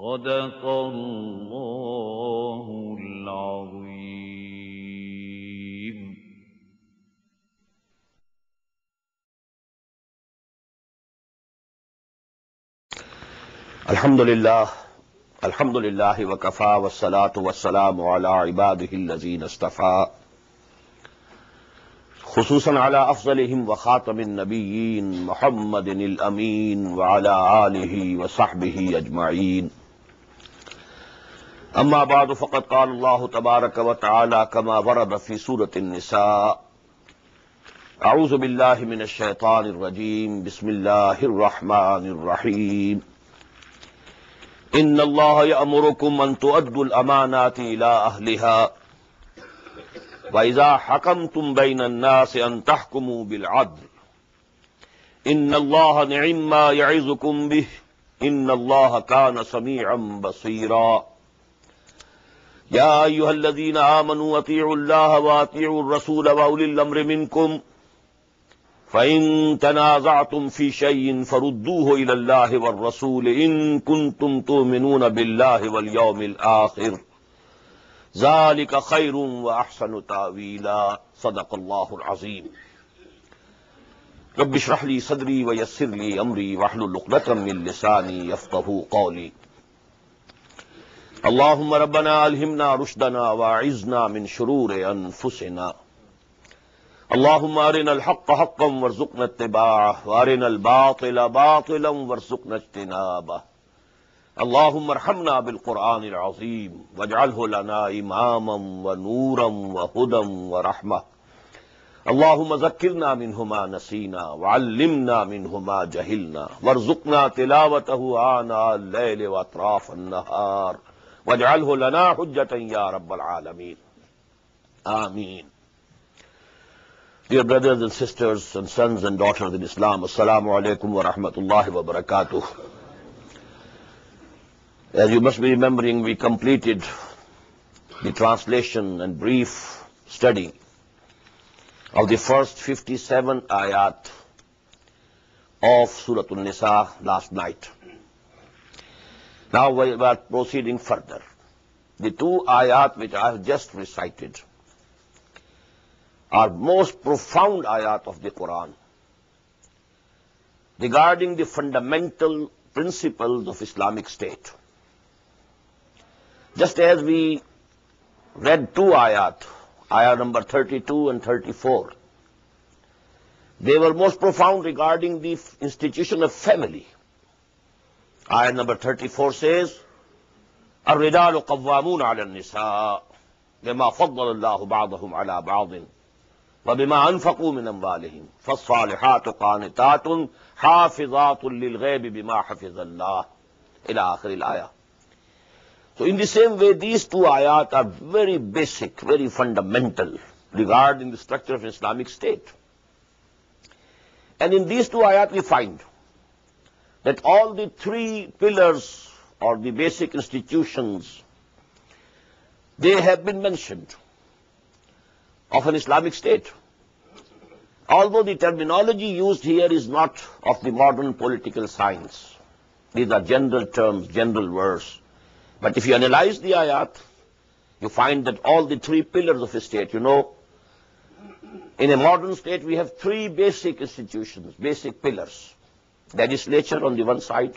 صدق الله العظيم الحمد لله الحمد لله وكفى والصلاة والسلام على عباده الذين اصطفى خصوصا على أفضلهم وخاتم النبيين محمد الأمين وعلى آله وصحبه أجمعين أما بعد فقد قال الله تبارك وتعالى كما ورد في سورة النساء أعوذ بالله من الشيطان الرجيم بسم الله الرحمن الرحيم إن الله يأمركم أن تؤدوا الأمانات إلى أهلها وإذا حكمتم بين الناس أن تحكموا بالعدل إن الله نعم ما يعظكم به إن الله كان سميعا بصيرا يا أيها الذين آمنوا أطيعوا الله وأطيعوا الرسول وأولي الأمر منكم فإن تنازعتم في شيء فردوه إلى الله والرسول إن كنتم تؤمنون بالله واليوم الآخر ذلك خير وأحسن تأويلا صدق الله العظيم رب اشرح لي صدري ويسر لي أمري واحلل عقدة من لساني يفقهوا قولي اللهم ربنا الهمنا رشدنا واعذنا من شرور انفسنا اللهم ارنا الحق حقا وارزقنا اتباعه وارنا الباطل باطلا وارزقنا اجتنابه اللهم ارحمنا بالقران العظيم واجعله لنا اماما ونورا وهدى ورحمه اللهم ذكرنا منه ما نسينا وعلمنا منه ما جهلنا وارزقنا تلاوته آنا الليل واطراف النهار دردرس ڈاٹرس ان اسلام السلام علیکم ورحمۃ اللہ وبرکاتہ you must be remembering we completed the translation brief study of the first fifty seven آیات آف سورت الساح last night Now we are proceeding further. The two ayat which I have just recited are most profound ayat of the Quran regarding the fundamental principles of Islamic State. Just as we read two ayat, ayat number 32 and 34, they were most profound regarding the institution of family. Ayah number 34 says, الرجال قوامون على النساء بما فضل الله بعضهم على بعض وبما أنفقوا من أموالهم فالصالحات قانتات حافظات للغيب بما حفظ الله إلى آخر الآية So in the same way these two ayat are very basic, very fundamental regarding the structure of Islamic state. And in these two ayat we find that all the three pillars or the basic institutions, they have been mentioned of an Islamic state. Although the terminology used here is not of the modern political science. These are general terms, general words. But if you analyze the ayat, you find that all the three pillars of a state, you know, in a modern state we have three basic institutions, basic pillars legislature on the one side,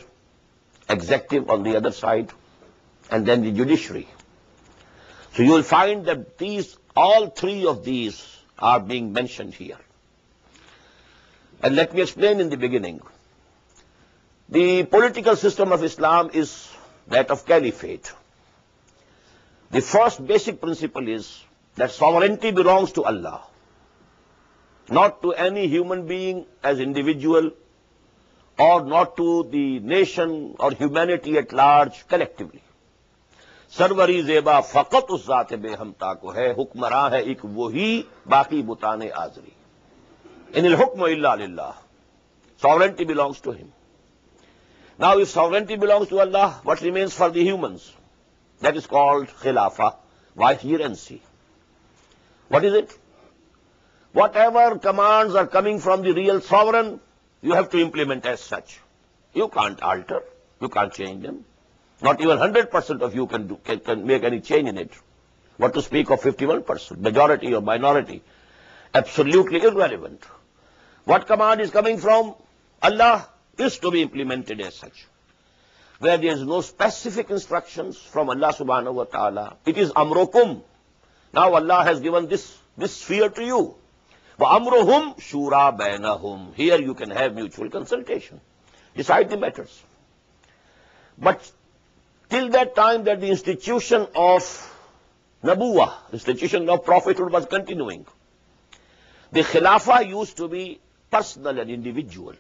executive on the other side, and then the judiciary. So you will find that these, all three of these are being mentioned here. And let me explain in the beginning. The political system of Islam is that of caliphate. The first basic principle is that sovereignty belongs to Allah, not to any human being as individual not to the nation or humanity at large collectively سروری زیبا فقط اس ذات بے ہمتا کو ہے حکمراں ہے ایک وہی باقی بتا حاضری ان حکم اللہ sovereignty belongs to him now sovereignty belongs to Allah what remains for the humans that is call خلافا white here what is it whatever command are coming from the real sovereign You have to implement as such. You can't alter, you can't change them. Not even 100% of you can make any change in it. What to speak of 51%, majority or minority? Absolutely irrelevant. What command is coming from Allah is to be implemented as such. Where there is no specific instructions from Allah subhanahu wa ta'ala, it is amrukum. Now Allah has given this sphere to you. امر ہوم ہوم شورا بینا here you can have mutual consultation decide the matters but till that time that the institution of نبوا institution of prophet was continuing the خلافا use to be personal and individual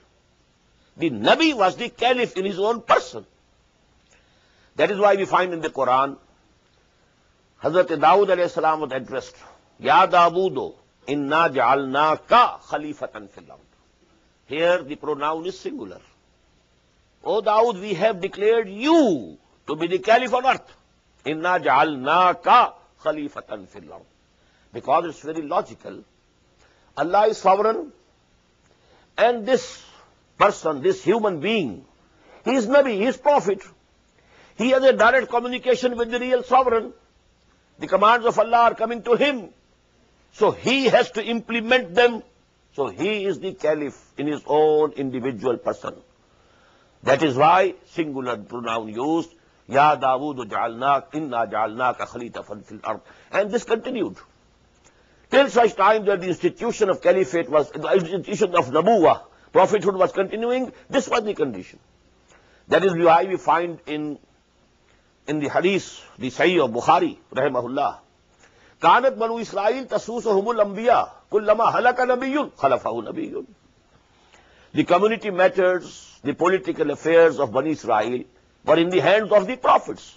the نبی was the caliph in his own person that is why we find in the Quran حضرت داؤد علیہ السلام ایڈریسٹ یا آبود انا جالنا کا خلیفت in here the pronoun is singular O Dawood we have declare you to be the caliph on earth انا جالنا کا خلیفت because it's very logical Allah is sovereign and this person this human being he is نبی he is prophet he has a direct communication with the real sovereign the command of Allah are coming to him So he has to implement them. So he is the caliph in his own individual person. That is why singular pronoun used, Ya Dawood ja'alnak, inna ja'alnak khalifan fil ard. And this continued. Till such time that the institution of caliphate was, the institution of Nabuwa, prophethood was continuing, this was the condition. That is why we find in, in the hadith, the Sahih of Bukhari, rahimahullah, کانت بنو اسرائیل تسوس و حم المبیا کل لما حلق نبی خلف نبی the community matters the political affairs of بنی اسرائیل were in the hand of the prophets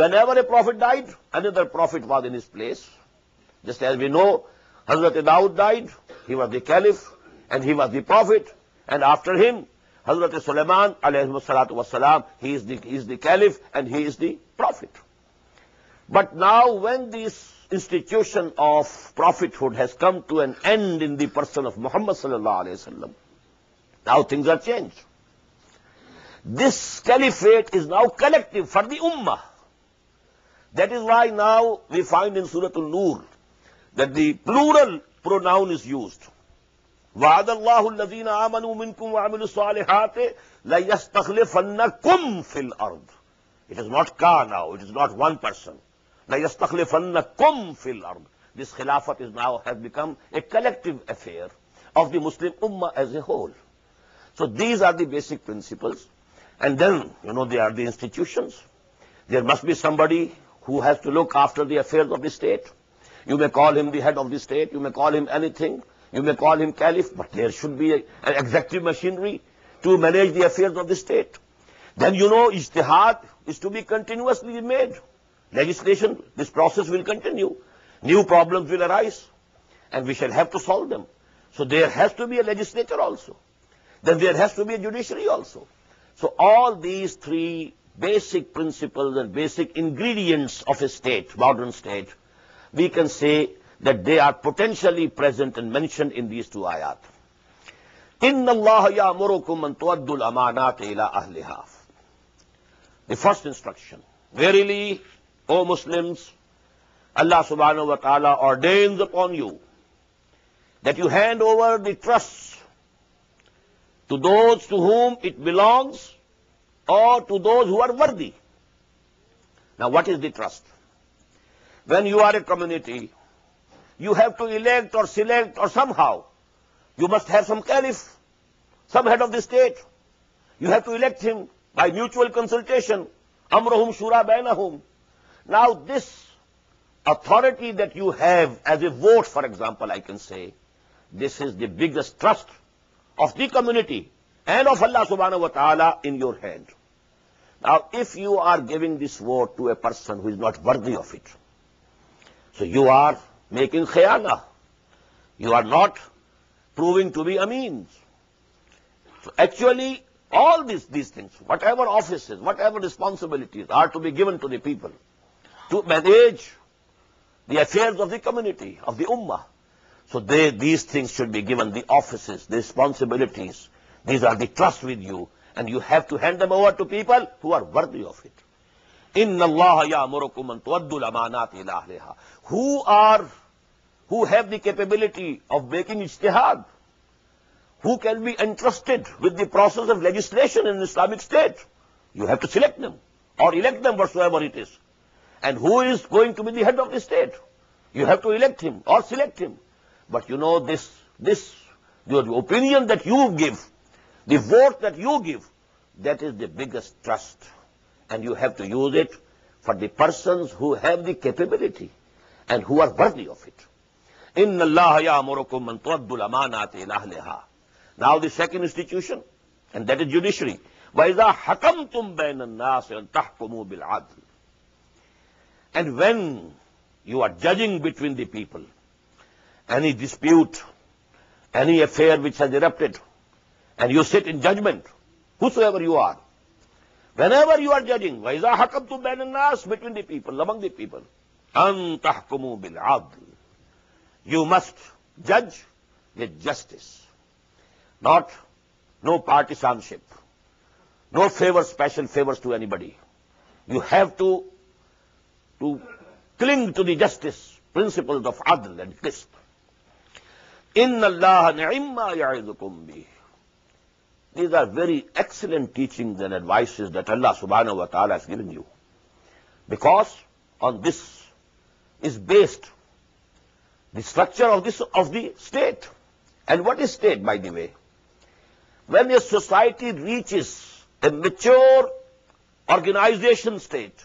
whenever a prophet died another prophet was in his place just as we know حضرت داؤد died he was the caliph and he was the prophet and after him حضرت سلیمان علیہ السلات وسلام he is the caliph and he is the prophet but now when this institution of the person of Muhammad صلی اللہ علیہ وسلم now things are change this now collective for the اما that is why now we find plural it is not one person لَيَسْتَخْلِفَنَّكُمْ فِي الْأَرْضِ. This Khilafat is now has become a collective affair of the Muslim Ummah as a whole. So these are the basic principles. And then, you know, they are the institutions. There must be somebody who has to look after the affairs of the state. You may call him the head of the state, you may call him anything, you may call him caliph, but there should be an executive machinery to manage the affairs of the state. Then, you know, ijtihad is to be continuously made legislation, this process will continue. New problems will arise and we shall have to solve them. So there has to be a legislature also. Then there has to be a judiciary also. So all these three basic principles and basic ingredients of a state, modern state, we can say that they are potentially present and mentioned in these two ayat. The first instruction. Verily, O Muslims Allah سبحانہ و تعالیٰ ordains upon you that you hand over the trust to those to whom it belongs or to those who are worthy نا what is the trust when you are a committee you have to elect or select or somehow you must have some caliph some head of the state you have to elect him by mutual consultation امر ہوم شورا بین ہوم now this authority that you have as a vote for example I can see this is the biggest trust of the committee hand of Allah سبحان و تعالیٰ in your hand now if you are giving this vote to a person who is not worthing of it so you are making خیالا you are not proving to be a means actually all these these things what ever office whatever responsibilities are to be given to the people to manage the affairs of the community, of the ummah. So they, these things should be given the offices, the responsibilities. These are the trust with you. And you have to hand them over to people who are worthy of it. Who are, who have the capability of making ijtihad? Who can be entrusted with the process of legislation in Islamic State? You have to select them or elect them whatsoever it is. And who is going to be the head of state you have to elect him or select him but you you you know this this your that that that give give the vote is the biggest trust and you have to use it for the persons who have the capability and who are of it in Allah یا ہوٹ now the second institution and that is judiciary حکم تم بین انسٹیٹیوشنشریز and when you are judging between the people any dispute any affair which has erupted and you sit in judgement however you are whenever you are judging ویزا حکم ٹو بین بیس بٹوین دی پیپل لمنگ دی پیپل بالعدل you must جج justice not no partisanship no favour special favour to anybody you have to to cling to the justice principles of adl and qist. Inna Allah ni'imma ya'idukum bih. These are very excellent teachings and advices that Allah subhanahu wa ta'ala has given you. Because on this is based the structure of the state. And what is state, by the way? When a society reaches a mature organization state,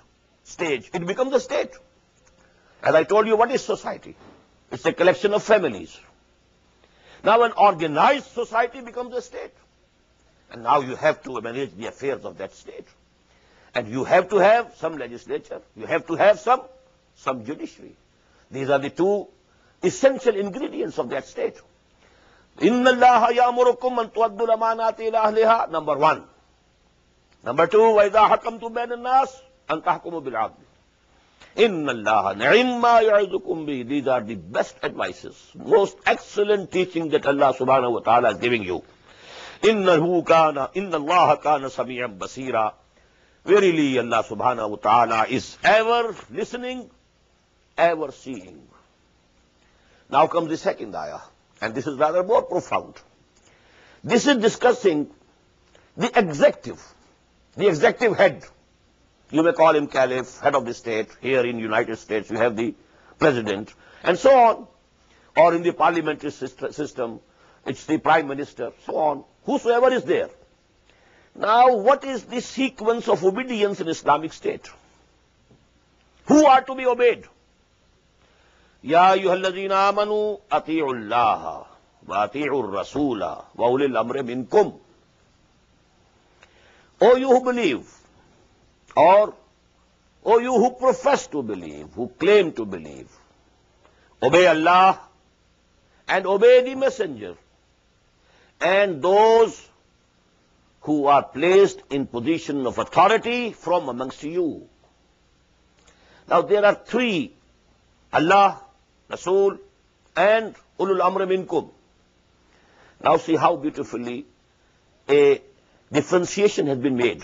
stage, it becomes becomes a a a state. state. state. state. As I told you, you you You what is society? society It's collection of of of families. Now now an organized And And have have have have have to to to manage the the affairs that that some some, some legislature. judiciary. These are two essential ingredients ش انگریڈ آفٹ اسٹیٹر ان اللہ are the best advices most excellent teaching you ان کان اللہ اللہ سبحانہ کم the second آیا and this is profound this is discussing the executive the executive head You may call him caliph, head of the state. Here in United States, you have the president, and so on. Or in the parliamentary system, it's the prime minister, so on. Whosoever is there. Now, what is the sequence of obedience in Islamic state? Who are to be obeyed? Ya ayyuhallazina amanu ati'u Allah wa ati'u rasula wa ulil amri O you who believe, or O you who profess to believe who claim to believe obey Allah and obey the messenger and those who are placed in position of authority from amongst you now there are three اللہ رسول and ال الامر منکم now see how beautifully a difference has been made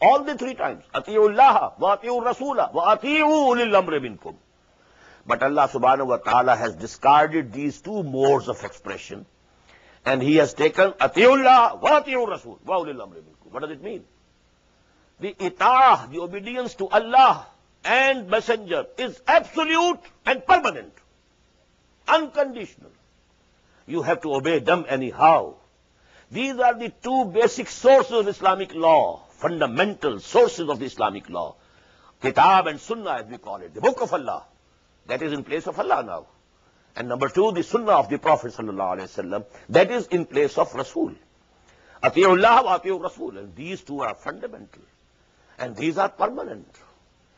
three times اتی اللہ و اتیور رسول کو but Allah absolute and unconditional you have to obey them them how These are the two basic source of Islamic law fundamental sources of the Islamic law, Kitab and Sunnah as we call it, the book of Allah, that is in place of Allah now. And number two, the Sunnah of the Prophet sallallahu alaihi wasallam, that is in place of Rasul. Atiullah wa Atiur Rasul, and these two are fundamental. And these are permanent.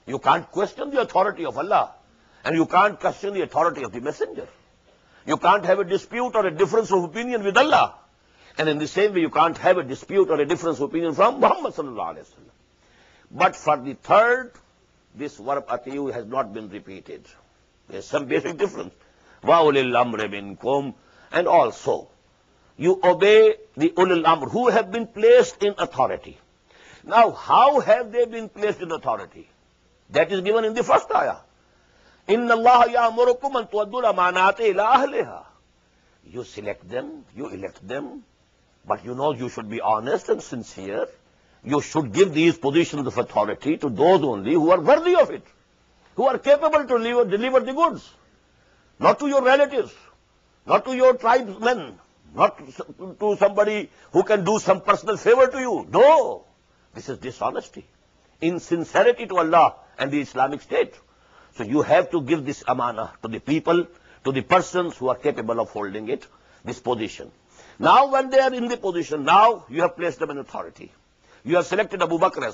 You can't question the authority of Allah, and you can't question the authority of the messenger. You can't have a dispute or a difference of opinion with Allah. But for third also you obey now how have they been place But you know, you should be honest and sincere. You should give these positions of authority to those only who are worthy of it, who are capable to deliver the goods, not to your relatives, not to your tribesmen, not to somebody who can do some personal favor to you. No, this is dishonesty, insincerity to Allah and the Islamic State. So you have to give this amanah to the people, to the persons who are capable of holding it, this position. Position now you has up an authority you her select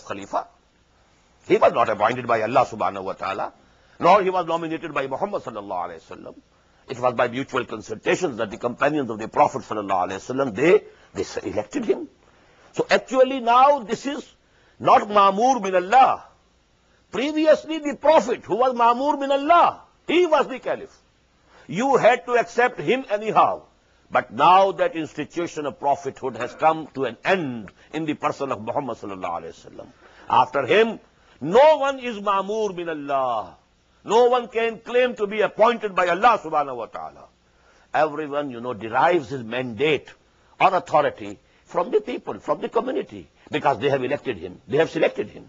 خلیفا head by Allah سبحز named by Muhammad صلی اللہ علیہ من اللہ previously but now that institution of prophethood has come to an end person of Muhammad صلی اللہ علیہ وسلم after بن اللہ no one can claim to be appointed by Allah سب تعالیٰ everyone you know derives his mandate on authority from the people from the community because they elect him they've selected him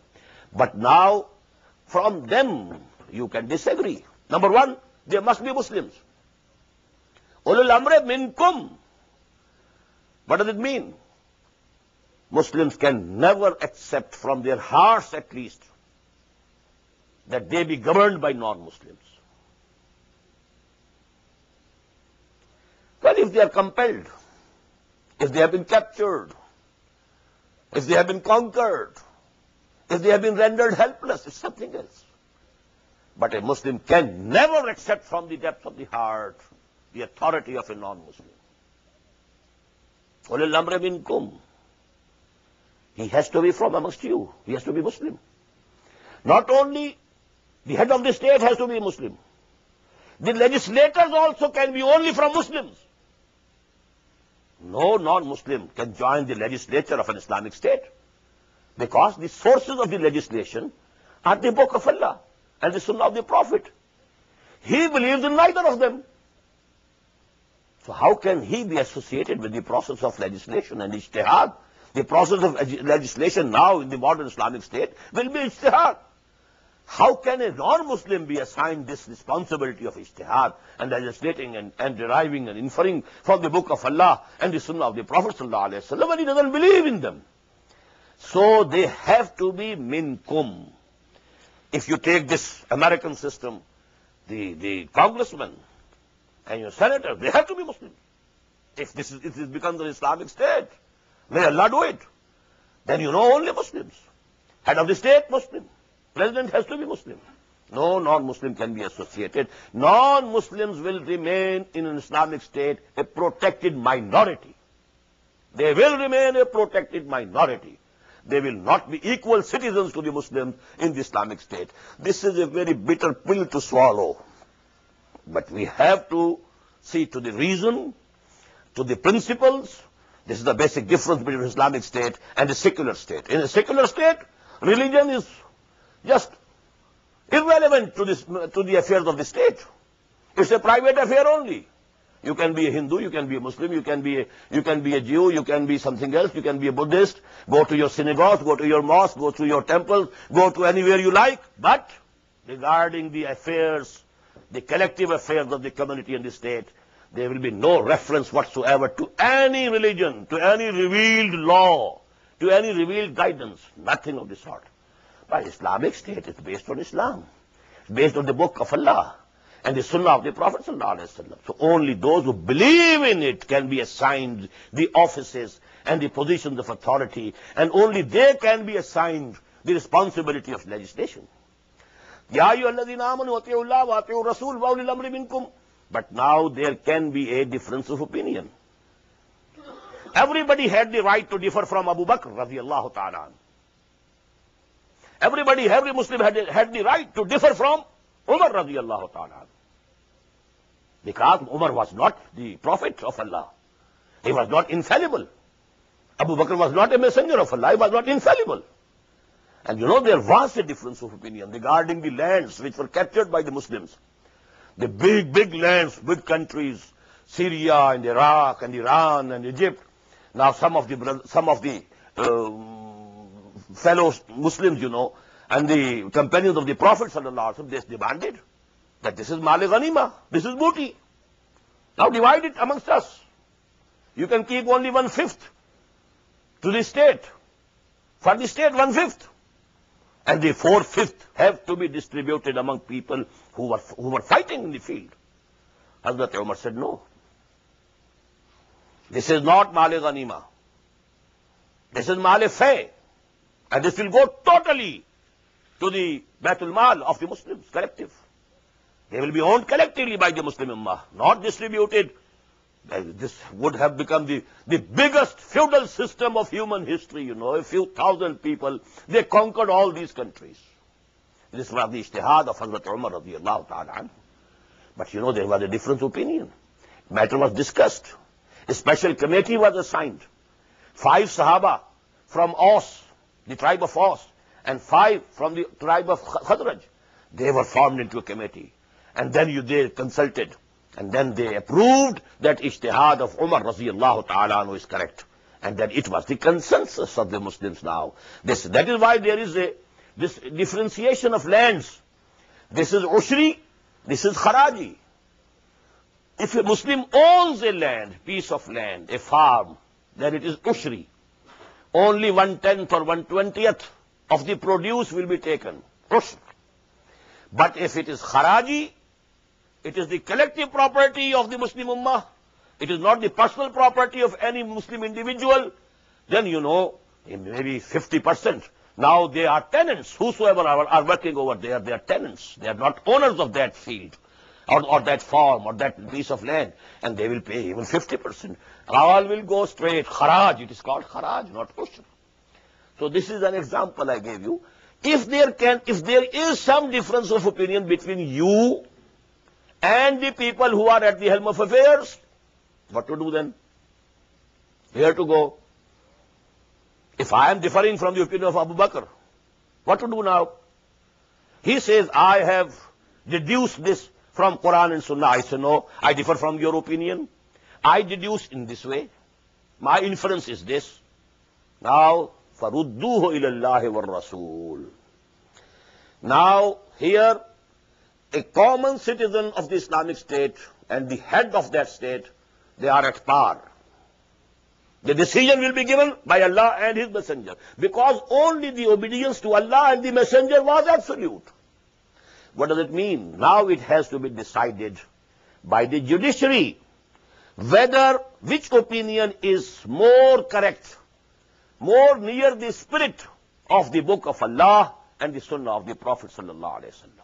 but now from them you can disagree number one they must be Muslim Ulul Amre minkum. What does it mean? Muslims can never accept from their hearts at least that they be governed by non-Muslims. Well, if they are compelled, if they have been captured, if they have been conquered, if they have been rendered helpless, it's something else. But a Muslim can never accept from the depths of the heart the authority of a non-Muslim. Ulil amri minkum. He has to be from amongst you. He has to be Muslim. Not only the head of the state has to be Muslim. The legislators also can be only from Muslims. No non-Muslim can join the legislature of an Islamic state, because the sources of the legislation are the Book of Allah and the Sunnah of the Prophet. He believes in neither of them. So how can he be associated with the process of legislation and ijtihad? The process of legislation now in the modern Islamic state will be ijtihad. How can a non-Muslim be assigned this responsibility of ijtihad and legislating and, and deriving and inferring from the book of Allah and the sunnah of the Prophet ﷺ when he doesn't believe in them? So they have to be minkum. If you take this American system, the, the congressman and your senators, they have to be Muslims. If this, is, if this becomes an Islamic state, may Allah do it. Then you know only Muslims. Head of the state, Muslim. President has to be Muslim. No non-Muslim can be associated. Non-Muslims will remain in an Islamic state a protected minority. They will remain a protected minority. They will not be equal citizens to the Muslims in the Islamic state. This is a very bitter pill to swallow. But we have to see to the reason, to the principles. This is the basic difference between Islamic state and a secular state. In a secular state, religion is just irrelevant to, this, to the affairs of the state. It's a private affair only. You can be a Hindu, you can be a Muslim, you can be a, you can be a Jew, you can be something else, you can be a Buddhist. Go to your synagogue, go to your mosque, go to your temple, go to anywhere you like. But regarding the affairs collect affair of the community state they will be no reference what's to alleged law to old guidance nothing Islamic based on Islam based on the book of Allah believe it can be as the office and the position of authority and only they can be assigns the responsibility of legislation یا یو اللہ اللہ رسول but now there can be a difference of opinion everybody had the right to differ from Abu Bakr رضی اللہ تعالیٰ everybody every Muslim had the right to differ from Umar رضی اللہ تعالیٰ Umar was not the prophet of Allah he was not infallible Abu Bakr was not a messenger of Allah was not infallible And you know there was a difference of opinion regarding the lands which were captured by the Muslims. The big, big lands, big countries, Syria and Iraq and Iran and Egypt. Now some of the, some of the uh, fellow Muslims, you know, and the companions of the Prophet sallallahu they demanded that this is Malik Anima, this is booty. Now divide it amongst us. You can keep only one-fifth to the state. For the state, one-fifth. The four fifth he distributed among people field no this is not مال غنیما this is مال فی and this will go totally to the bell mall of this collect they will be owned collectively by the Muslim not distributed Uh, this would have become the, the biggest feudal system of human history, you know, a few thousand people. They conquered all these countries. This was the ijtihad of Hazrat Umar radiallahu ta'ala. But you know, there was a different opinion. Matter was discussed. A special committee was assigned. Five Sahaba from Aus, the tribe of Aus, and five from the tribe of Khazraj. They were formed into a committee. And then you, they consulted and then they approved that اشتہاد of Umar رضی اللہ تعالیٰ now is correct and then it was the consensus of the Muslim now this that is is why there a this differences of lands this is اشری this is خراجی if a Muslim owns a land piece of land a farm then it is اشری only one tenth or one twentieth of the produce will be ٹیکنشری but if it is خراجی It is the collective property of the Muslim Ummah. It is not the personal property of any Muslim individual. Then, you know, eh, maybe 50%. Now they are tenants. Whosoever are working over there, they are tenants. They are not owners of that field or that farm or that piece of land. And they will pay even 50%. All will go straight. Kharaj. It is called kharaj, not ushur. So this is an example I gave you. If there is some difference of opinion between you and the people who are at the help of affair what to do then here to go if I am differing from the opinion of Abu Bakr what to do now his as I have deduced this from Quran infer from your opinion I deduce in this way my influence is this now فردو اللہ و رسول now here a common citizen of the Islamic State and the head of that state, they are at par. The decision will be given by Allah and His Messenger. Because only the obedience to Allah and the Messenger was absolute. What does it mean? Now it has to be decided by the judiciary whether which opinion is more correct, more near the spirit of the book of Allah and the sunnah of the Prophet sallallahu alaihi wasallam.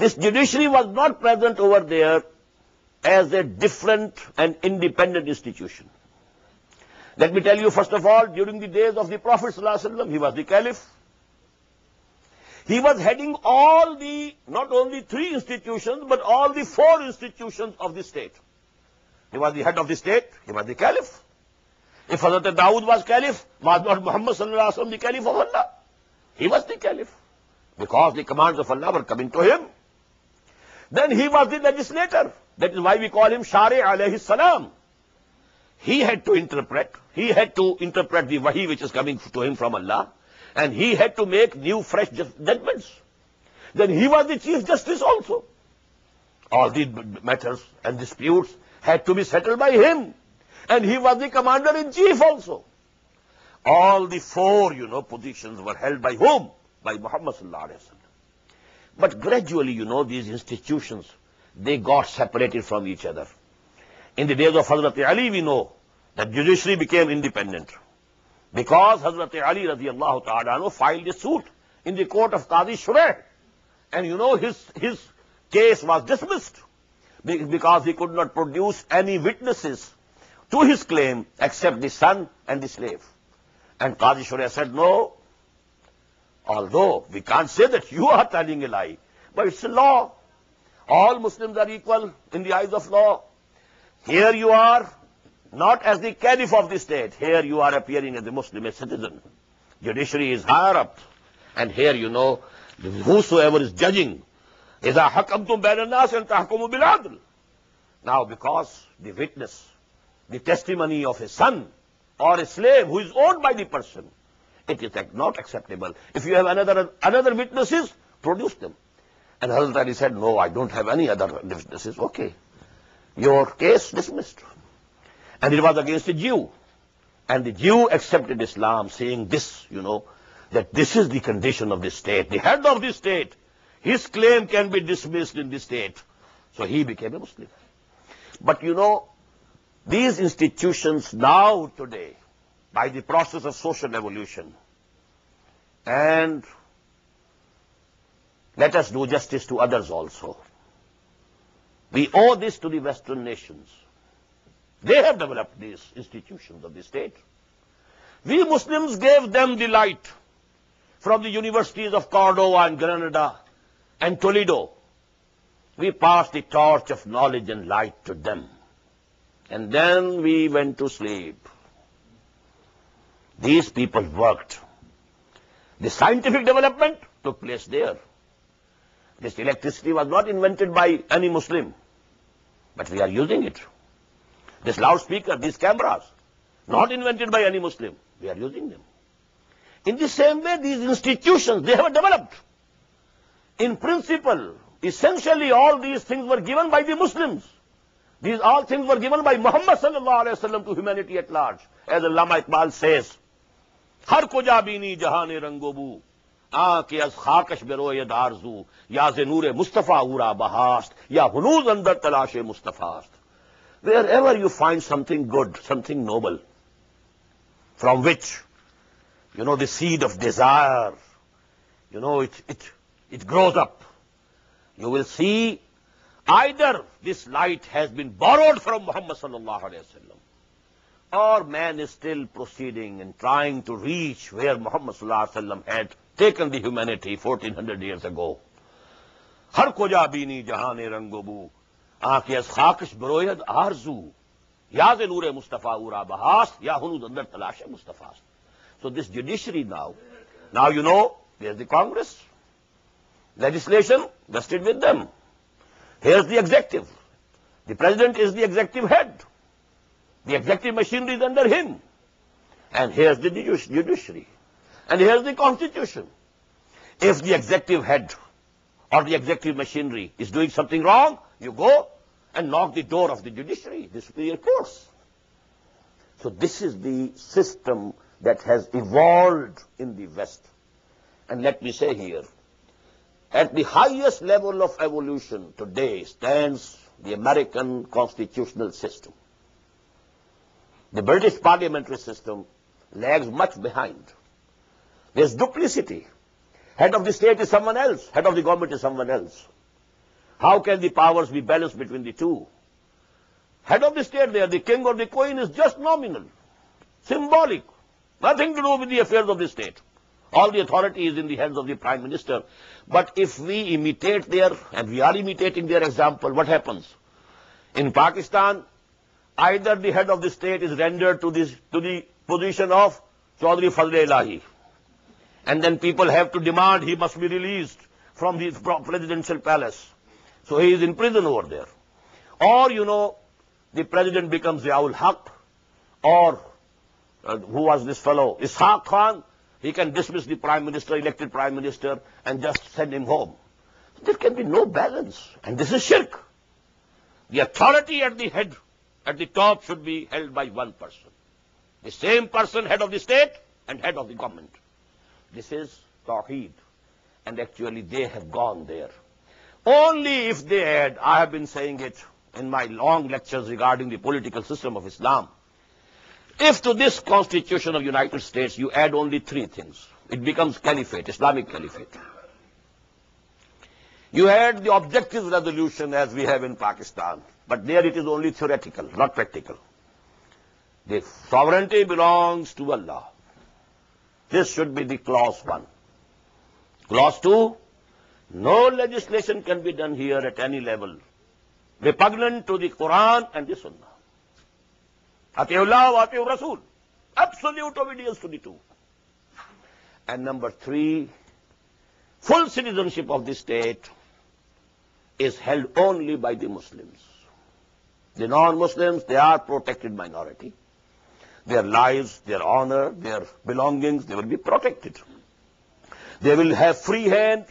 This judiciary was not print over there as a different and independent institution let me tell you first of all during prophet صلی اللہ he was the was heading all the not only three institution but all the four institution of the state he was the head of the state he was the He Dawood was caliph. Muhammad صلی اللہ he was the command Allah coming legislator that why we call شارے سلام had to interpret had to interpret the we which is coming from Allah and had to make new fresh judgments then he was the chief justice also all the matters disputes by him and he was the commander in chief also all the four you know position whom by Muhammad صلی اللہ علیہ وسلم But gradually, you know, these institutions, they got separated from each other. In the days of Hazrat Ali, we know that judiciary became independent because Hazrat Ali radiallahu ta'ala filed a suit in the court of Qadi Shureh. And you know, his, his case was dismissed because he could not produce any witnesses to his claim except the son and the slave. And Qadi Shureh said, no, lie but it's law all Muslim in the eyes of law here you are not as the کی state here you are appear G is her and here you know so ever is judging now back the weakness the testimony of a son or person It is not acceptable. If you have another another witnesses, produce them. And Hazrat Ali said, no, I don't have any other witnesses. Okay, your case dismissed. And it was against a Jew. And the Jew accepted Islam saying this, you know, that this is the condition of the state. The head of the state, his claim can be dismissed in the state. So he became a Muslim. But you know, these institutions now today by the process of social evolution. And let us do justice to others also. We owe this to the Western nations. They have developed these institutions of the state. We Muslims gave them the light from the universities of Cordova and Granada and Toledo. We passed the torch of knowledge and light to them. And then we went to sleep. These people worked. The scientific development took place there. This electricity was not invented by any Muslim, but we are using it. This loudspeaker, these cameras, not invented by any Muslim, we are using them. In the same way, these institutions, they have developed. In principle, essentially all these things were given by the Muslims. These all things were given by Muhammad sallallahu alayhi wa sallam to humanity at large. As Allama Iqbal says, ہر بینی کوجینی بو آ کے از خاکش برو یا دارزو یا نور مصطفیٰ اورا بہاست یا ہنوز اندر تلاش مصطفیٰ wherever you find something good something noble from which you know the seed of desire you know it grows up you will see I there this light has been borrowed from Muhammad صلی اللہ علیہ وسلم اور man is still proceeding and trying to reach where Muhammad صلی اللہ علیہ وسلم had taken the humanity fourteen hundred years ago ہر کوجا بینی جہان رنگ بو آنکھ از خاکش بروید آرزو یاد نور مصطفیٰ ارا بہاس یا ہنود اندر تلاش مصطفیٰ so this judiciary now now you know there the Congress legislation vested with them here the executive the president is the executive head The executive machinery is under him. And here's the judiciary. And here's the constitution. If the executive head or the executive machinery is doing something wrong, you go and knock the door of the judiciary, the superior courts. So this is the system that has evolved in the West. And let me say here, at the highest level of evolution today stands the American constitutional system. The British parliamentary system lags much behind. There's duplicity. Head of the state is someone else. Head of the government is someone else. How can the powers be balanced between the two? Head of the state there, the king or the queen, is just nominal, symbolic, nothing to do with the affairs of the state. All the authority is in the hands of the prime minister. But if we imitate their, and we are imitating their example, what happens? In Pakistan, Either the head of the state is rendered to the position of Chaudhry Fazl-e Ilahi, and then people have to demand he must be released from his presidential palace. So he is in prison over there. Or, you know, the president becomes Ziaul Haq, or uh, who was this fellow, Ishaq Khan. He can dismiss the prime minister, elected prime minister, and just send him home. There can be no balance, and this is shirk. The authority at the head at the top should be held by one person. The same person, head of the state and head of the government. This is Tawheed. And actually they have gone there. Only if they had, I have been saying it in my long lectures regarding the political system of Islam, if to this Constitution of United States you add only three things, it becomes caliphate, Islamic caliphate. You had the objective resolution as we have in Pakistan, but there it is only theoretical, not practical. The sovereignty belongs to Allah. This should be the clause 1. Clause 2, no legislation can be done here at any level repugnant to the Quran and the Sunnah. Atiullah, Atiur Rasul. Absolute obedience to the two. And number 3, full citizenship of the state is held only by the Muslims. The non-Muslims, they are protected minority. Their lives, their honor, their belongings, they will be protected. They will have free hand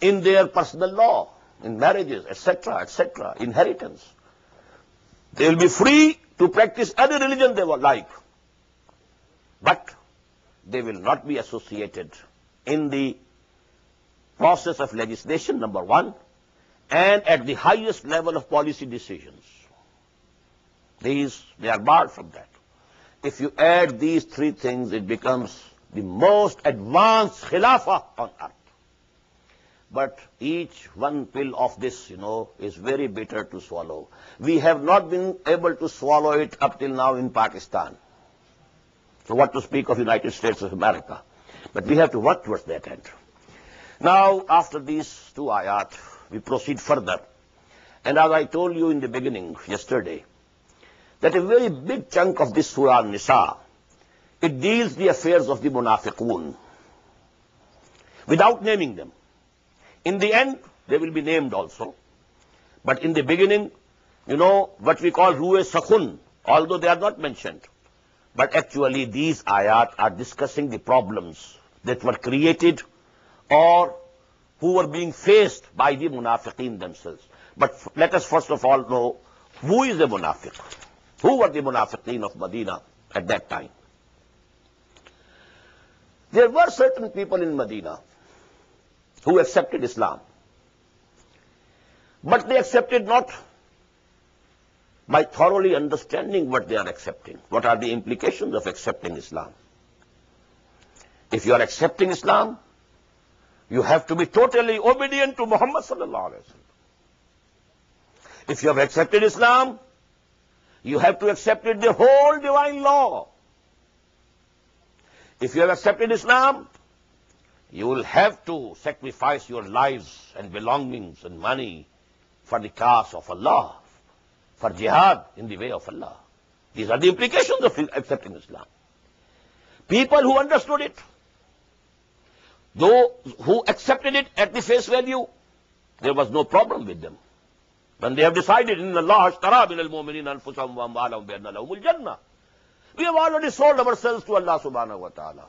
in their personal law, in marriages, etc., etc., inheritance. They will be free to practice any religion they like, but they will not be associated in the process of legislation, number one, and at the highest level of policy decisions. These, they are barred from that. If you add these three things, it becomes the most advanced khilafah on earth. But each one pill of this, you know, is very bitter to swallow. We have not been able to swallow it up till now in Pakistan. So what to speak of United States of America. But we have to work towards that end. Now, after these two ayat, we proceed further. And as I told you in the beginning yesterday, that a very big chunk of this Surah nisa it deals the affairs of the munafiqun without naming them. In the end, they will be named also. But in the beginning, you know, what we call ruwe sakhun, although they are not mentioned. But actually, these ayat are discussing the problems that were created or are being faced by the منافکین themselves but let's first of all know who is the منافک who منافقین of Medina at that time there were certain people in Medina accepted Islam but they accept not my thoroughly understanding what they are accepting what are the implication of accepting Islam if you are accepting Islam You have to be totally obedient to Muhammad sallallahu alaihi wasallam. If you have accepted Islam, you have to accept the whole divine law. If you have accepted Islam, you will have to sacrifice your lives and belongings and money for the cause of Allah, for jihad in the way of Allah. These are the implications of accepting Islam. People who understood it, Though who accepted it at the face value, there was no problem with them. When they have decided, in Allah ashtara min al-mu'minin anfusahum wa amwalahum bi anna lahumul jannah. We have already sold ourselves to Allah subhanahu wa ta'ala.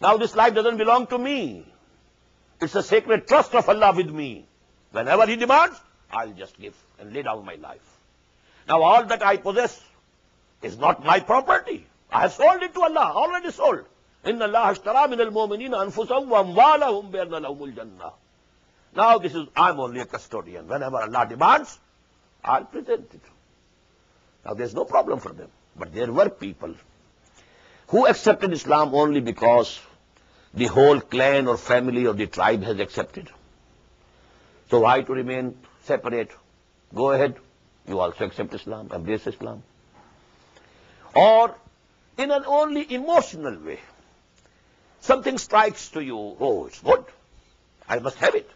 Now this life doesn't belong to me. It's a sacred trust of Allah with me. Whenever He demands, I'll just give and lay down my life. Now all that I possess is not my property. I have sold it to Allah, already sold. ان اللہ اشترا من المومنین انفسا و اموالا ہم بیرنا لہم الجنہ now this is I'm only a custodian whenever Allah demands I'll present it now there's no problem for them but there were people who accepted Islam only because the whole clan or family or the tribe has accepted so why to remain separate go ahead you also accept Islam embrace Islam or in an only emotional way Something strikes to you, oh, it's good, I must have it.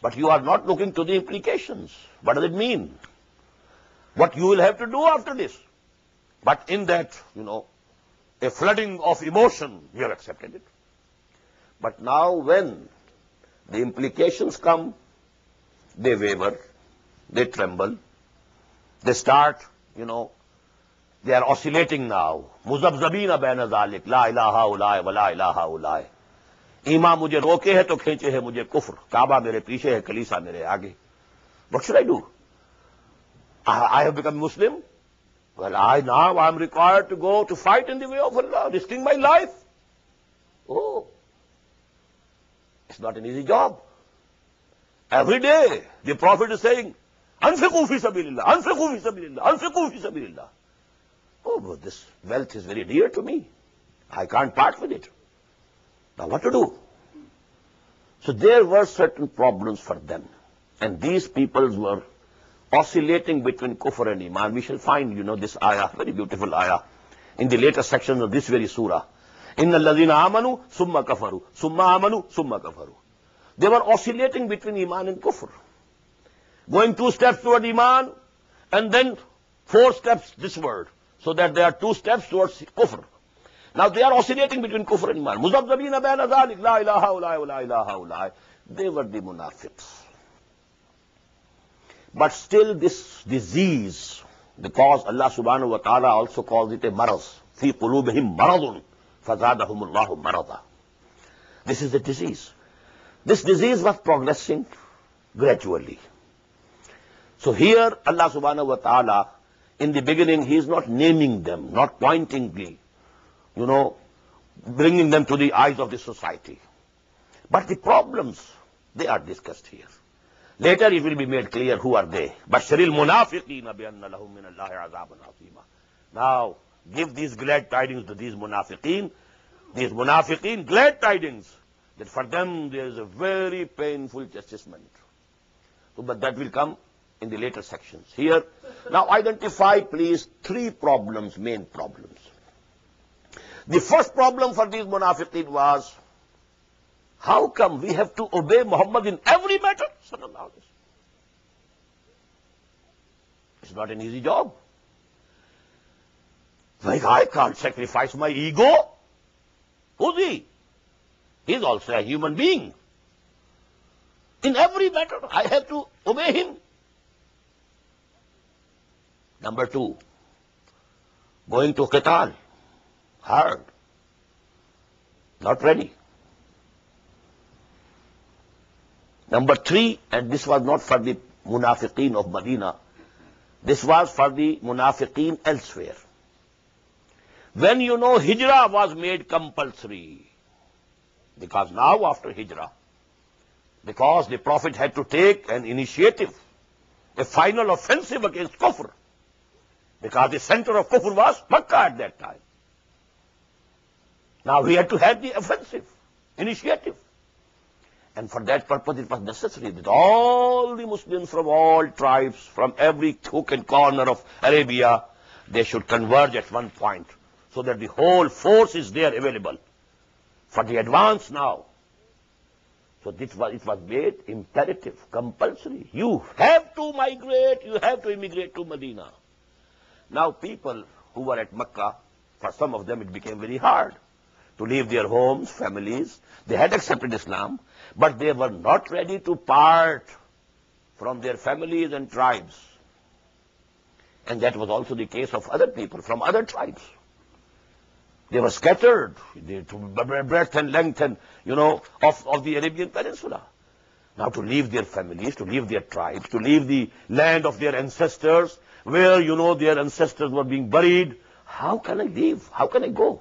But you are not looking to the implications. What does it mean? What you will have to do after this? But in that, you know, a flooding of emotion, you have accepted it. But now when the implications come, they waver, they tremble, they start, you know, they are oscillating now مزب زبین بین ذالک لا الہ الائے ولا الہ الائے ایما مجھے روکے ہے تو کھینچے ہے مجھے کفر کعبہ میرے پیچھے ہے کلیسا میرے آگے what should I do I have become Muslim well I now I am required to go to fight in the way of Allah risking my life oh it's not an easy job every day the prophet is saying انفکوفی سبیل اللہ انفکوفی سبیل اللہ انفکوفی سبیل اللہ Oh, but this wealth is very dear to me. I can't part with it. Now what to do? So there were certain problems for them. And these people were oscillating between kufr and iman. We shall find, you know, this ayah, very beautiful ayah, in the later sections of this very surah. Inna ladina amanu summa kafaru, summa amanu summa kafaru. They were oscillating between iman and kufr. Going two steps toward iman and then four steps this word. So that there are two steps towards kufr. Now they are oscillating between kufr and iman. Muzabbina bayna zalik, la ilaha ulai, la ilaha ulai. They were the munafiqs. But still this disease, because Allah subhanahu wa ta'ala also calls it a maraz. Fi qulubihim maradun, فَزَادَهُمُ marada. This is a disease. This disease was progressing gradually. So here Allah subhanahu wa ta'ala in the beginning, he is not naming them, not pointingly, you know, bringing them to the eyes of the society. But the problems, they are discussed here. Later it will be made clear who are they. بَشَّرِ Now, give these glad tidings to these munafiqeen, these munafiqeen, glad tidings, that for them there is a very painful chastisement. but that will come in the later sections. Here, now identify please three problems, main problems. The first problem for these munafiqeen was, how come we have to obey Muhammad in every matter? It's not an easy job. Like, I can't sacrifice my ego. Who's he? He's also a human being. In every matter, I have to obey him. Number two going to قتال hard not ready number three and this was not for the منافقین of Medina this was for the منافقین elsewhere when you know ہجرا was made compulsory because now after ہجرا because the prophet had to take an initiative a final offensive against کفر Because the center of kufr was Makkah at that time. Now he had to have the offensive initiative. And for that purpose, it was necessary that all the Muslims from all tribes, from every hook and corner of Arabia, they should converge at one point so that the whole force is there available for the advance now. So this was, it was made imperative, compulsory. You have to migrate, you have to immigrate to Medina. Now people who were at Mecca, for some of them it became very hard to leave their homes, families. They had accepted Islam, but they were not ready to part from their families and tribes. And that was also the case of other people from other tribes. They were scattered to breadth and length and, you know, of, of the Arabian Peninsula. Now to leave their families, to leave their tribes, to leave the land of their ancestors where, you know, their ancestors were being buried. How can I leave? How can I go?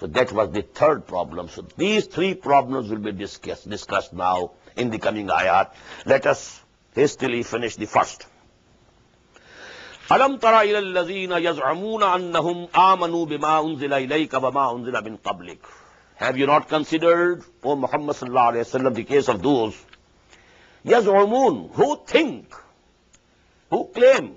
So that was the third problem. So these three problems will be discussed, discussed now in the coming ayat. Let us hastily finish the first. ألم تر إلى الذين يزعمون أنهم آمنوا بما أنزل إليك وما أنزل من قبلك Have you not considered, O Muhammad sallallahu alayhi wa sallam, the case of those يزعمون who think, who claim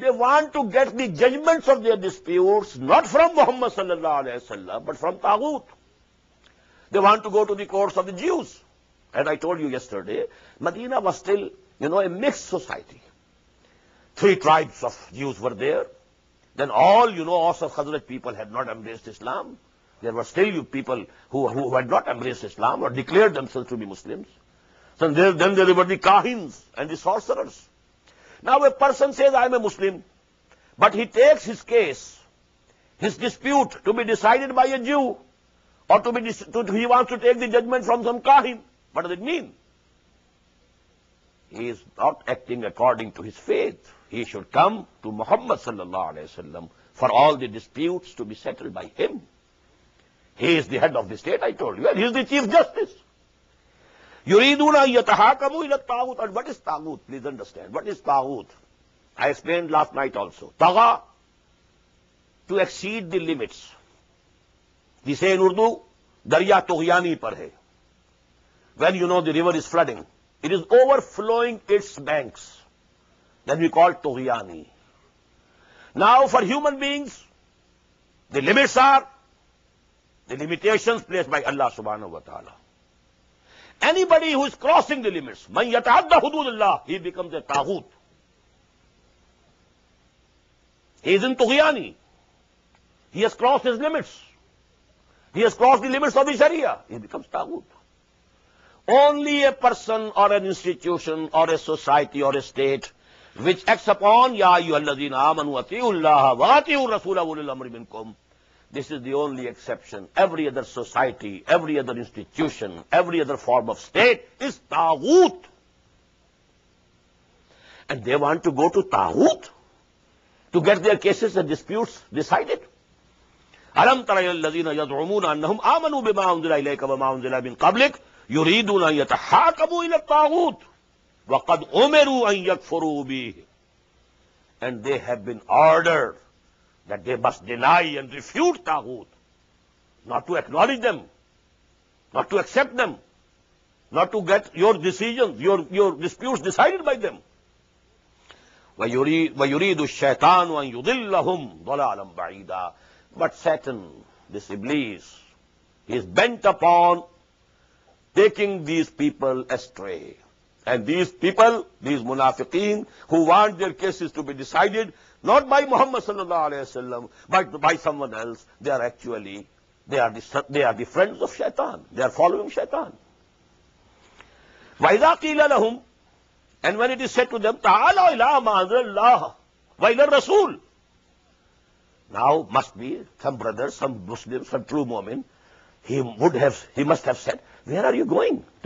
They want to get the judgments of their disputes not from Muhammad sallallahu alayhi wasallam, but from Tawud. They want to go to the courts of the Jews. As I told you yesterday, Medina was still, you know, a mixed society. Three tribes of Jews were there. Then all, you know, also Khazraj people had not embraced Islam. There were still people who, who had not embraced Islam or declared themselves to be Muslims. So then there were the Kahins and the sorcerers. Now a person says, I am a Muslim, but he takes his case, his dispute to be decided by a Jew, or to be to, he wants to take the judgment from some Kahin. What does it mean? He is not acting according to his faith. He should come to Muhammad for all the disputes to be settled by him. He is the head of the state, I told you, and he is the chief justice. یریدون یتہا کمو الگ تاغوت and what is تاغوت please understand what is تاغوت I explain last night also تغا to exceed the limits جسے ان اردو دریا تغیانی پر ہے when you know the river is flooding it is overflowing its banks then we call تغیانی now for human beings the limits are the limitation placed by Allah سبحانہ و تعالی anybody who is crossing the limits میں یتعدی حدود اللہ he becomes a تاغوت he is in تغیانی he is cross his limits he is cross the limits of the Shariah he becomes تاغوت only a person or an institution or a society or a state which acts upon یا یو الذین آمنوا اطیعوا اللہ واطیعوا الرسول اولی الامر منکم This is the only exception. Every other society, every other institution, every other form of state is Tawut. And they want to go to Tawut to get their cases and disputes decided. ألم تر الذين يزعمون أنهم آمنوا بما أنزل إليك وما أنزل من قبلك يريدون أن يتحاكموا إلى الطاغوت وقد أمروا أن يكفروا به and they have been ordered that they must deny and refute Tawhut, not to acknowledge them, not to accept them, not to get your decisions, your, your disputes decided by them. وَيُرِيدُ الشَّيْطَانُ أَن يُضِلَّهُمْ ضَلَالًا بَعِيدًا But Satan, this Iblis, is bent upon taking these people astray. And these people, these munafiqeen, who want their cases to be decided ائی محمد صلی اللہ علیہ وسلم to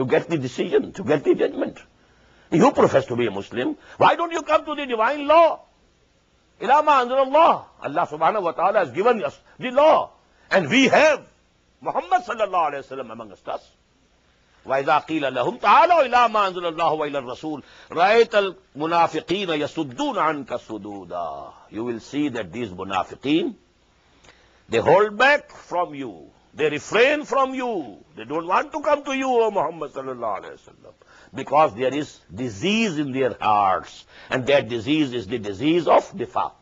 get Dev get the judgment why don't you come to دین لا علامہ اندر Allah اللہ سبحانہ و تعالیٰ is given the law and we have Muhammad صلی اللہ علیہ وسلم امنگ استس وحدا قیل الحم تعالیٰ علامہ اندر اللہ ول رسول رائت المنافقین یسدون عن کا سدودا you will see that these منافقین they hold back from you they refrain from you they don't want to come to you Muhammad صلی اللہ علیہ وسلم because there is disease in their hearts and that disease is the disease of default.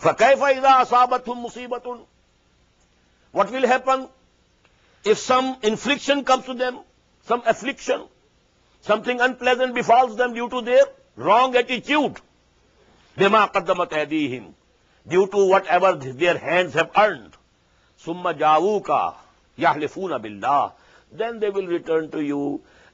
فَكَيْفَ إِذَا أَصَابَتْهُمْ مُصِيبَةٌ What will happen if some infliction comes to them, some affliction, something unpleasant befalls them due to their wrong attitude? بِمَا قَدَّمَتْ أَيْدِيهِمْ Due to whatever their hands have earned. ثُمَّ جَاوُوكَ يَحْلِفُونَ بِاللَّهِ Then they will return to you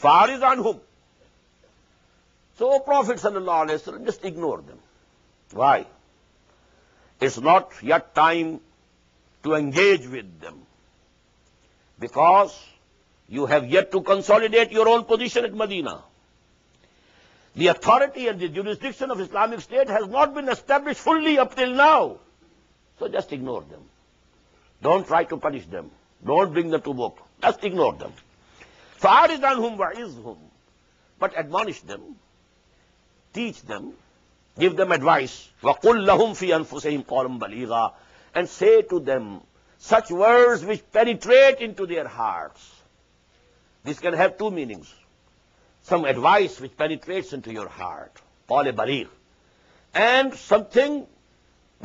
فارض آن home so prophet صلی اللہ علیہ وسلم just ignore them why it's not your time to engage with them because you have yet to consolidate your own position at Medina the authority and the jurisdiction of Islamic state has not been established fully up till now so just ignore them don't try to punish them don't bring the to book just ignore them wise but advise them teach them give them advice وکل فی الف سیم بلیگا and say to them such word which penetrate into their hearts this can have two meanings some advice which penetrate into your heart پال اے بلیغ and something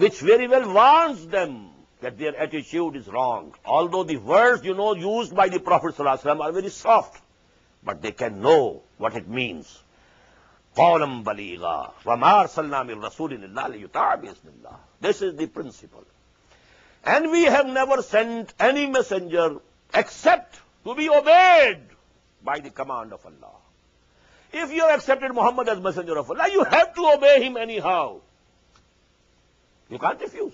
which very well wants them that their attitude is wrong. Although the words, you know, used by the Prophet sallallahu alaihi wasallam are very soft, but they can know what it means. This is the principle. And we have never sent any messenger except to be obeyed by the command of Allah. If you have accepted Muhammad as messenger of Allah, you have to obey him anyhow. You can't refuse.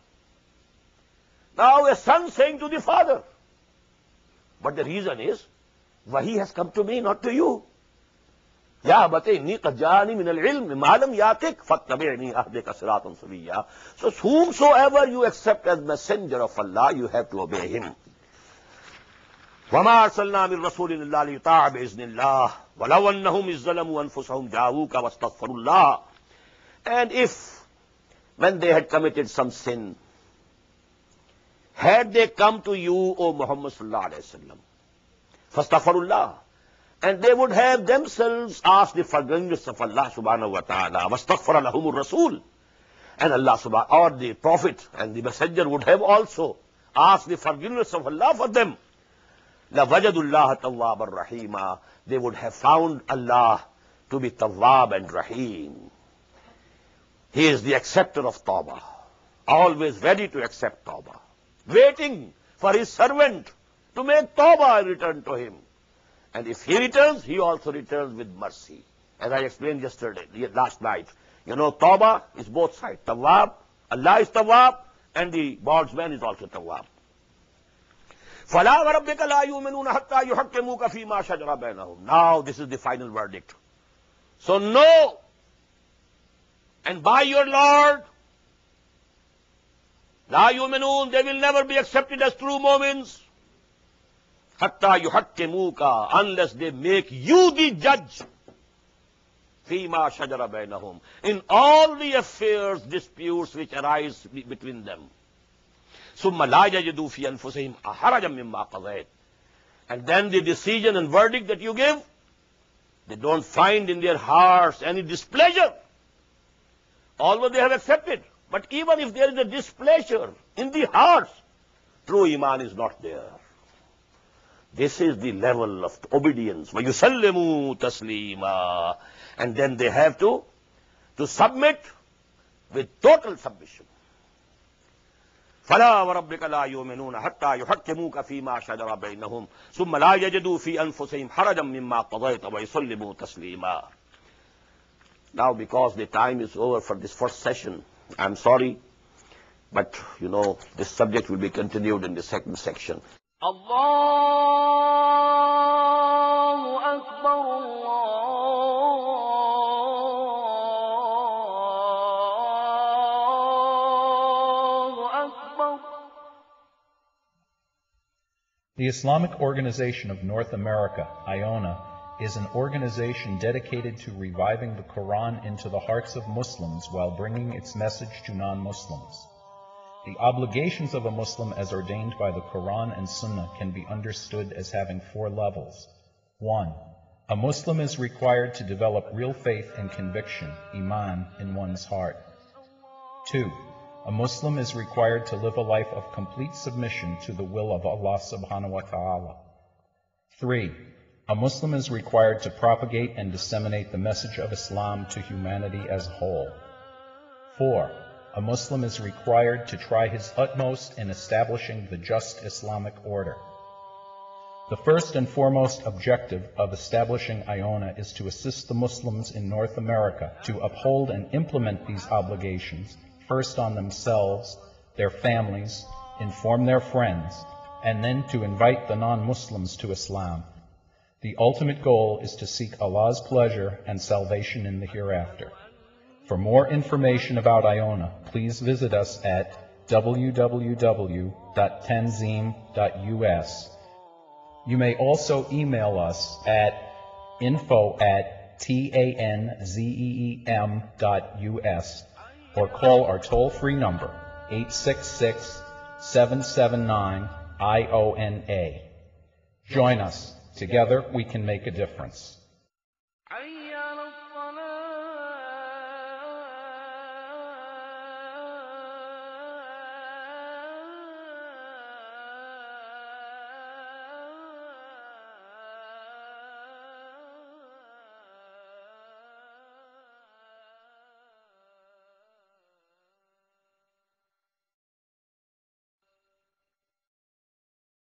Now a son saying to the father. But the reason is, wahi has come to me, not to you. Ya batini qadjani min al-ilm, malam yatik, fattabi'ni ahdika siratun suriya. So whomsoever you accept as messenger of Allah, you have to obey him. وما ارسلنا من رسول الا ليطاع باذن الله ولو انهم ظلموا انفسهم جاءوك واستغفروا الله and if when they had committed some sin had they come to you O Muhammad صلی اللہ علیہ وسلم of Allah to be always ready to توبہ waiting for his servant to make توبا return to him and if return he also returns with mercy and آئیپلینس last knife you know to bauds man is also ط فلاح ارب نکل آئی نہ منہ کا فیمشا جناب نہ ہوں now this is the final verdict so no and by your lord La yuminun, they will never be accepted as true moments, Hatta yuhattimuka, unless they make you the judge. Fima shajara bainahum, in all the affairs, disputes which arise between them. ثم لا يجدوا fi أنفسهم aharajam مما قضيت. And then the decision and verdict that you give, they don't find in their hearts any displeasure, although they have accepted. But even if there there. is is is a displeasure in the the hearts, true iman not This level of obedience. وَيُسَلِّمُوا تَسْلِيمًا And then they have to, to even displeasure hearts true ایمان is not this is the level of obedience تسلیماڈ then they have to to submit with flower Now because the time is over for this first session, I'm sorry, but you know, this subject will be continued in the second section. Allahu Akbar, Allahu Akbar. The Islamic Organization of North America, IONA, is an organization dedicated to reviving the Quran into the hearts of Muslims while bringing its message to non-Muslims. The obligations of a Muslim as ordained by the Quran and Sunnah can be understood as having four levels. 1. A Muslim is required to develop real faith and conviction, iman, in one's heart. 2. A Muslim is required to live a life of complete submission to the will of Allah subhanahu wa ta'ala. 3. A Muslim is required to propagate and disseminate the message of Islam to humanity as a whole. 4. A Muslim is required to try his utmost in establishing the just Islamic order. The first and foremost objective of establishing IONA is to assist the Muslims in North America to uphold and implement these obligations, first on themselves, their families, inform their friends, and then to invite the non-Muslims to Islam. The ultimate goal is to seek Allah's pleasure and salvation in the hereafter. For more information about Iona, please visit us at www.tenzim.us. You may also email us at info at t-a-n-z-e-e-m dot u-s or call our toll-free number 866-779-IONA. Join us Together, we can make a difference.